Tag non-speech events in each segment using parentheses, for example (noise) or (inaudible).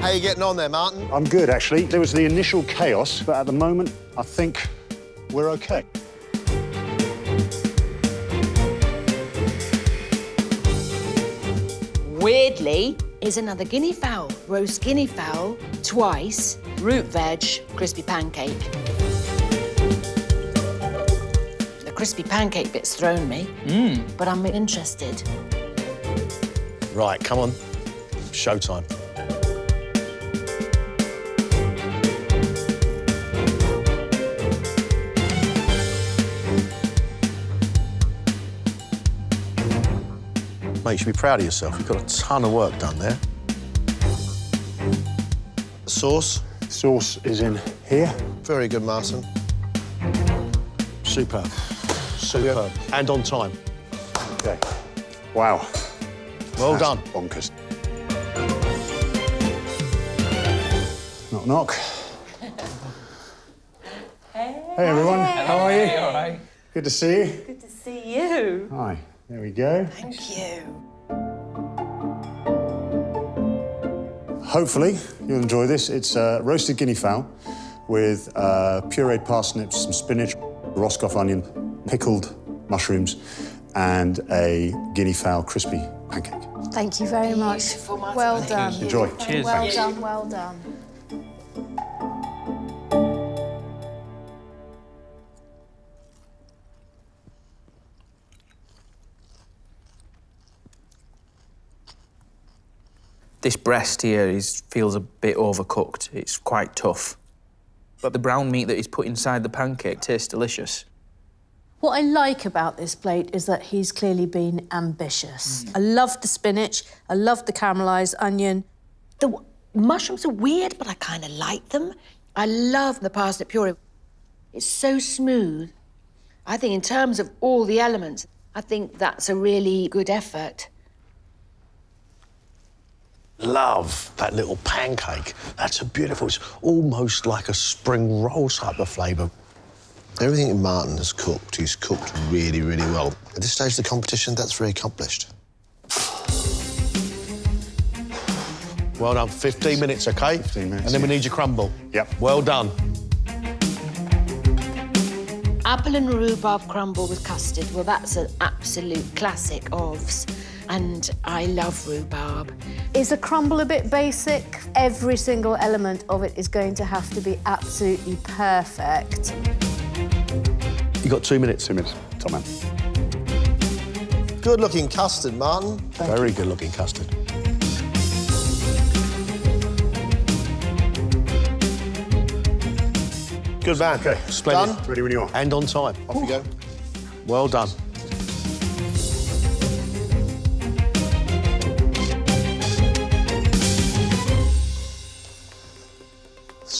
How are you getting on there, Martin? I'm good, actually. There was the initial chaos, but at the moment, I think we're OK. Weirdly, is another guinea fowl. Roast guinea fowl, twice, root veg, crispy pancake. The crispy pancake bit's thrown me, hmm. but I'm interested. Right, come on. Showtime. Mate, you should be proud of yourself. You've got a ton of work done there. The sauce, Sauce is in here. very good, Martin. Superb. Superb. And on time. OK. Wow. Well That's done. Bonkers. Knock, knock. Hey, Hey, everyone. How are you? All right. Good to see you. Good to see you. Hi. There we go. Thank you. Hopefully, you'll enjoy this. It's uh, roasted guinea fowl with uh, pureed parsnips, some spinach, Roscoff onion, pickled mushrooms, and a guinea fowl crispy pancake. Thank you very much. Martin. Well Thank done. Enjoy. Cheers. Well thanks. done, well done. This breast here is feels a bit overcooked. It's quite tough. But the brown meat that he's put inside the pancake tastes delicious. What I like about this plate is that he's clearly been ambitious. Mm. I love the spinach, I love the caramelised onion. The w- mushrooms are weird, but I kind of like them. I love the parsnip puree. It's so smooth. I think in terms of all the elements, I think that's a really good effort. Love that little pancake. That's a beautiful, it's almost like a spring roll type of flavour. Everything that Martin has cooked, he's cooked really, really well. At this stage of the competition, that's very accomplished. Well done. 15 minutes, OK? 15 minutes, And then we need your crumble. Yep. Well done. Apple and rhubarb crumble with custard. Well, that's an absolute classic ofs. And I love rhubarb. Is a crumble a bit basic? Every single element of it is going to have to be absolutely perfect. You've got two minutes. Two minutes. Top man. Good looking custard, Martin. Very good looking custard. Good man. OK. Splendid. Done. Ready when you are. And on time. Off you go. Well done.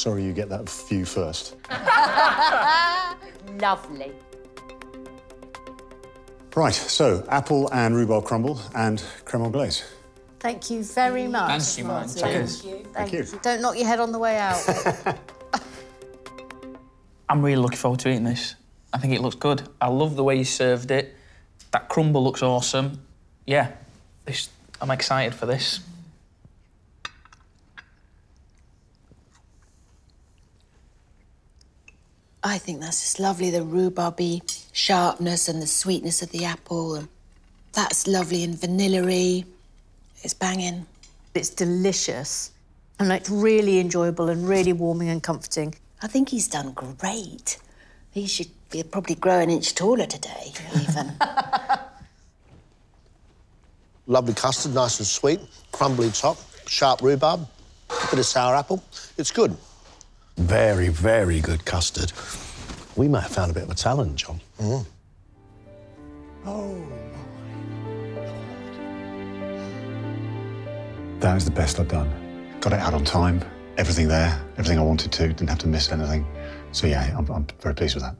Sorry you get that view first. (laughs) Lovely. Right, so apple and rhubarb crumble and creme anglaise. Thank you very much. Thank you, Martin. Martin. Cheers. Thank you. Don't knock your head on the way out. (laughs) I'm really looking forward to eating this. I think it looks good. I love the way you served it. That crumble looks awesome. Yeah, this, I'm excited for this. I think that's just lovely, the rhubarby sharpness and the sweetness of the apple. And that's lovely and vanilla-y. It's banging. it's delicious and like really enjoyable and really warming and comforting. I think he's done great. He should be probably grow an inch taller today, even. (laughs) Lovely custard, nice and sweet. Crumbly top, sharp rhubarb, a bit of sour apple. It's good. Very, very good custard. We might have found a bit of a talent, John. Mm. Oh, my God. That is the best I've done. Got it out on time, everything there, everything I wanted to, didn't have to miss anything. So yeah, I'm, I'm very pleased with that.